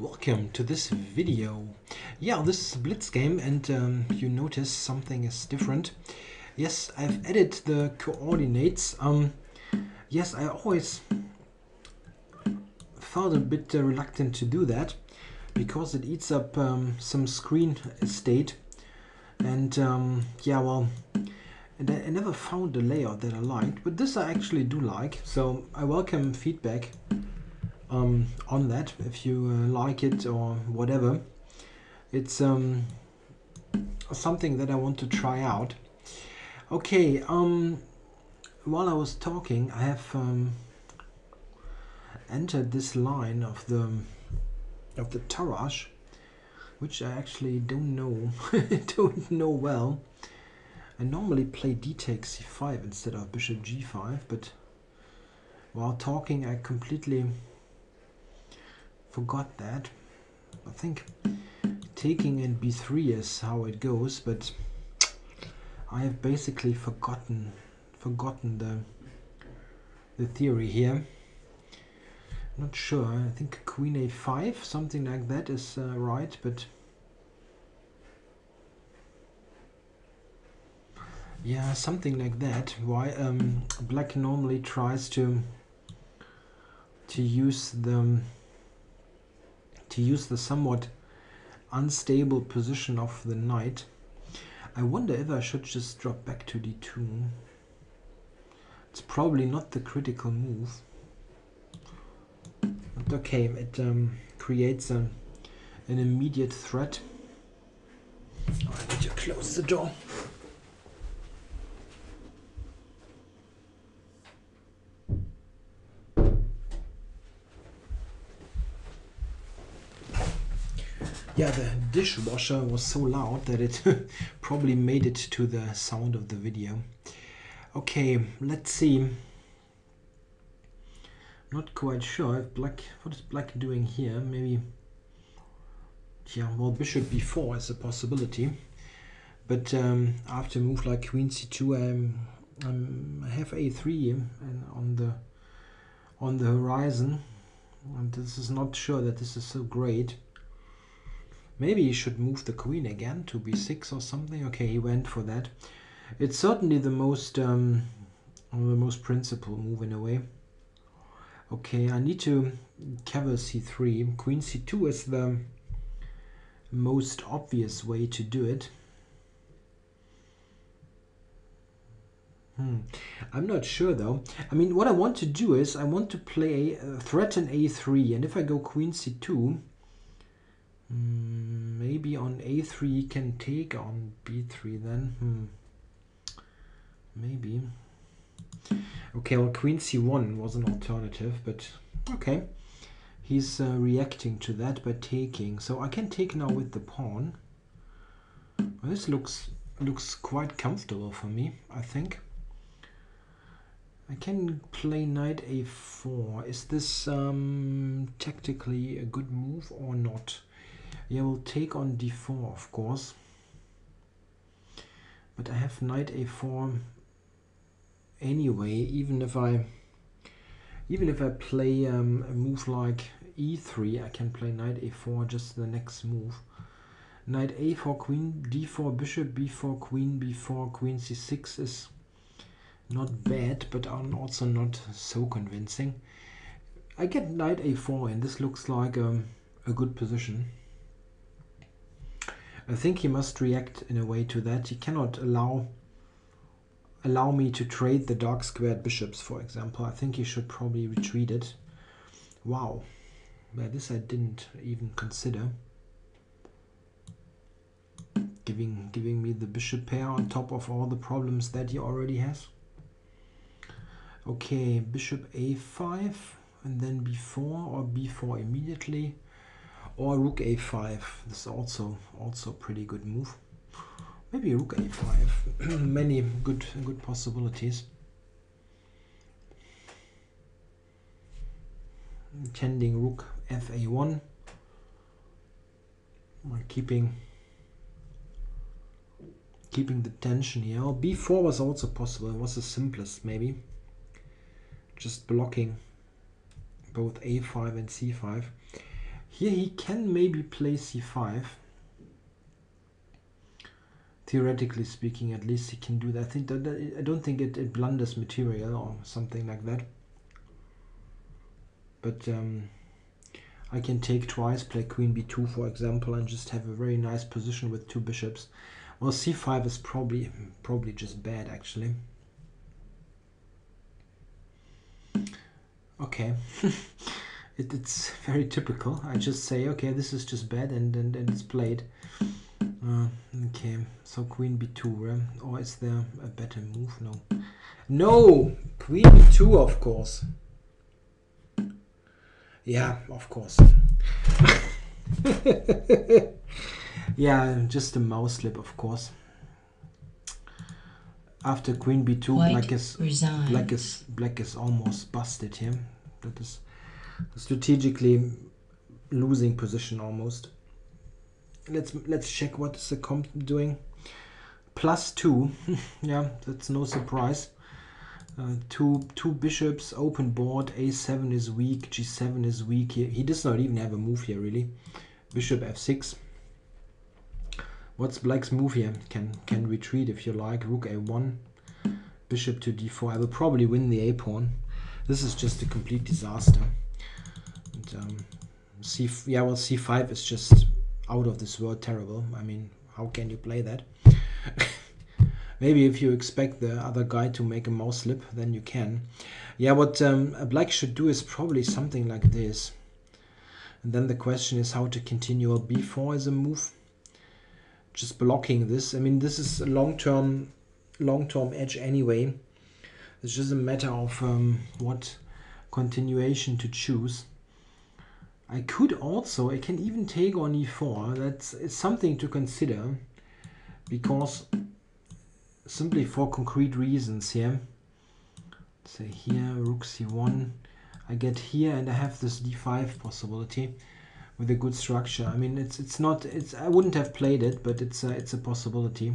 welcome to this video. Yeah, this is a Blitz game and um, you notice something is different. Yes, I've added the coordinates. Um, yes, I always felt a bit uh, reluctant to do that because it eats up um, some screen state and um, yeah well and I, I never found a layout that I liked but this I actually do like so I welcome feedback um, on that if you uh, like it or whatever. It's um, something that I want to try out. Okay um, while I was talking I have um, entered this line of the of the Tarrasch which I actually don't know don't know well. I normally play d takes c5 instead of bishop g5 but while talking I completely forgot that I think taking in b3 is how it goes but I have basically forgotten forgotten the the theory here not sure. I think queen a5, something like that is uh, right, but yeah, something like that. Why um, black normally tries to to use the to use the somewhat unstable position of the knight. I wonder if I should just drop back to d2. It's probably not the critical move okay, it um, creates a, an immediate threat. I need to close the door. Yeah, the dishwasher was so loud that it probably made it to the sound of the video. Okay, let's see. Not quite sure if black what is black doing here? Maybe yeah well bishop b4 is a possibility. But um, after a move like queen c2 I'm, I'm, I have a3 and on the on the horizon. And this is not sure that this is so great maybe he should move the queen again to b6 or something okay he went for that it's certainly the most um, the most principal move in a way Okay, I need to cover c3. Queen c2 is the most obvious way to do it. Hmm. I'm not sure though. I mean, what I want to do is I want to play uh, threaten a3, and if I go queen c2, hmm, maybe on a3 he can take on b3 then. Hmm. Maybe. Okay, well, queen c1 was an alternative, but okay. He's uh, reacting to that by taking. So I can take now with the pawn. Well, this looks looks quite comfortable for me, I think. I can play knight a4. Is this um, tactically a good move or not? Yeah, we'll take on d4, of course. But I have knight a4 anyway, even if I even if I play um, a move like e3, I can play knight a4, just the next move. Knight a4, queen d4, bishop b4, queen b4, queen c6 is not bad, but also not so convincing. I get knight a4 and this looks like um, a good position. I think he must react in a way to that. He cannot allow allow me to trade the dark squared bishops, for example. I think he should probably retreat it. Wow. Well, this I didn't even consider. Giving, giving me the bishop pair on top of all the problems that he already has. Okay, bishop a5 and then b4 or b4 immediately or rook a5 this is also also pretty good move Maybe rook a5. Many good good possibilities. Tending rook fa1. Keeping keeping the tension here. Oh, b4 was also possible. It was the simplest maybe. Just blocking both a5 and c5. Here he can maybe play c5. Theoretically speaking, at least he can do that. I think that, I don't think it, it blunders material or something like that. But um, I can take twice, play queen b2 for example, and just have a very nice position with two bishops. Well, c5 is probably probably just bad actually. Okay. it, it's very typical. I just say, okay, this is just bad, and and, and it's played. Uh, okay, so queen b2, or is there a better move? No. No! Queen b2, of course. Yeah, of course. yeah, just a mouse slip, of course. After queen b2, White black is black is black is almost busted here. That is strategically losing position almost. Let's let's check what is the comp doing. Plus two, yeah, that's no surprise. Uh, two two bishops, open board. A7 is weak. G7 is weak. He, he does not even have a move here really. Bishop F6. What's Black's move here? Can can retreat if you like. Rook A1. Bishop to D4. I will probably win the A pawn. This is just a complete disaster. And, um, C yeah well C5 is just out of this world terrible. I mean how can you play that? Maybe if you expect the other guy to make a mouse slip, then you can. Yeah, what um, a black should do is probably something like this. And then the question is how to continue b4 as a move. Just blocking this. I mean, this is a long-term long-term edge anyway. It's just a matter of um, what continuation to choose. I could also, I can even take on e4. That's something to consider because simply for concrete reasons here. Say here, rook c1. I get here and I have this d5 possibility with a good structure. I mean, it's it's not it's I wouldn't have played it, but it's a, it's a possibility.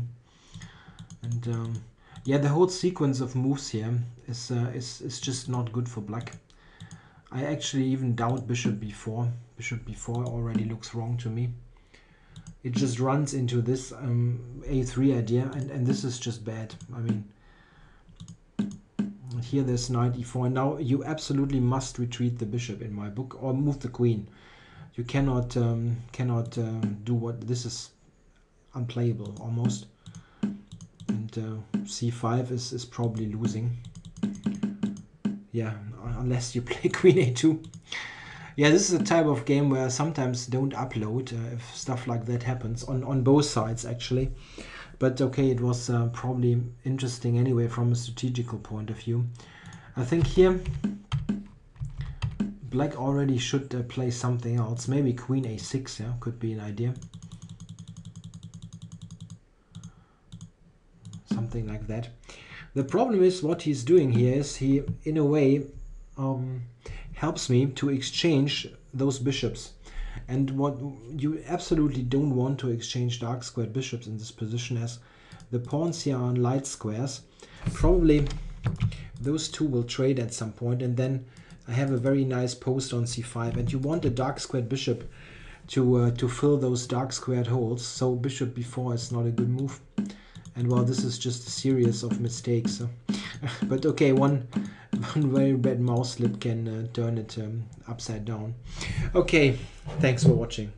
And um, yeah, the whole sequence of moves here is uh, is is just not good for black. I actually even doubt bishop b4. Bishop b4 already looks wrong to me it just runs into this um, a3 idea and, and this is just bad. I mean, here there's knight e4 and now you absolutely must retreat the bishop in my book or move the queen. You cannot um, cannot um, do what this is unplayable almost. And uh, c5 is, is probably losing. Yeah, unless you play queen a2 yeah, this is a type of game where I sometimes don't upload uh, if stuff like that happens on, on both sides actually. But okay, it was uh, probably interesting anyway from a strategical point of view. I think here black already should uh, play something else. Maybe queen a6 yeah, could be an idea. Something like that. The problem is what he's doing here is he, in a way, um, helps me to exchange those bishops. And what you absolutely don't want to exchange dark squared bishops in this position as the pawns here are on light squares. Probably those two will trade at some point and then I have a very nice post on c5 and you want a dark squared bishop to uh, to fill those dark squared holes so bishop b4 is not a good move and well this is just a series of mistakes so. but okay one one very bad mouse slip can uh, turn it um, upside down okay thanks for watching